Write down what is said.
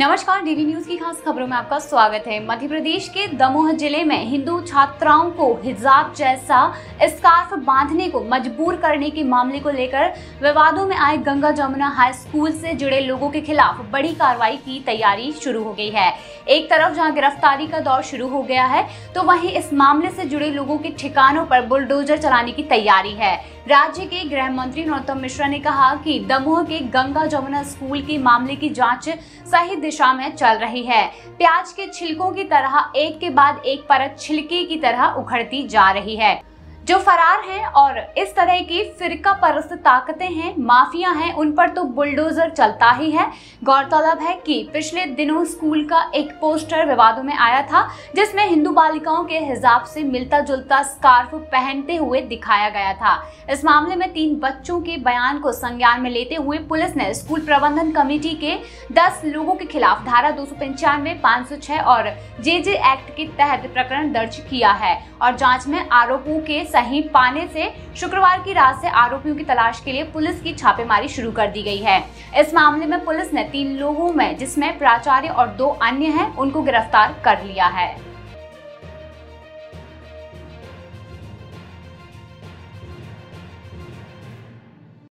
नमस्कार DV news की खास खबरों में आपका स्वागत है। मध्य प्रदेश के दमोह ज़िले में हिंदू छात्राओं को हिजाब जैसा स्कार्फ बांधने को मजबूर करने के मामले को लेकर विवादों में आए गंगा जमुना हाई स्कूल से जुड़े लोगों के खिलाफ बड़ी कार्रवाई की तैयारी शुरू हो गई है। एक तरफ़ जहाँ गिरफ्तारी का दौर शुरू हो गया है तो वहीं इस मामले से जुड़े लोगों के ठिकानों पर बुलडोजर चलाने की तैयारी है। राज्य के गृह मंत्री नरोत्तम मिश्रा ने कहा कि दमोह के गंगा जमुना स्कूल के मामले की जाँच सही दिशा में चल रही है। प्याज के छिलकों की तरह एक के बाद एक परत छिलके की तरह उखड़ती जा रही है। जो फरार हैं और इस तरह की फिरका परस्त ताकतें हैं, माफिया हैं, उन पर तो बुलडोजर चलता ही है। गौरतलब है कि पिछले दिनों स्कूल का एक पोस्टर विवादों में आया था, जिसमें हिंदू बालिकाओं के हिजाब से मिलता जुलता स्कार्फ पहनते हुए दिखाया गया था। इस मामले में तीन बच्चों के बयान को संज्ञान में लेते हुए पुलिस ने स्कूल प्रबंधन कमेटी के दस लोगों के खिलाफ धारा दो सौ और जे जे एक्ट के तहत प्रकरण दर्ज किया है और जाँच में आरोपों के सही पाने से शुक्रवार की रात से आरोपियों की तलाश के लिए पुलिस की छापेमारी शुरू कर दी गई है। इस मामले में पुलिस ने तीन लोगों में, जिसमें प्राचार्य और दो अन्य हैं, उनको गिरफ़्तार कर लिया है।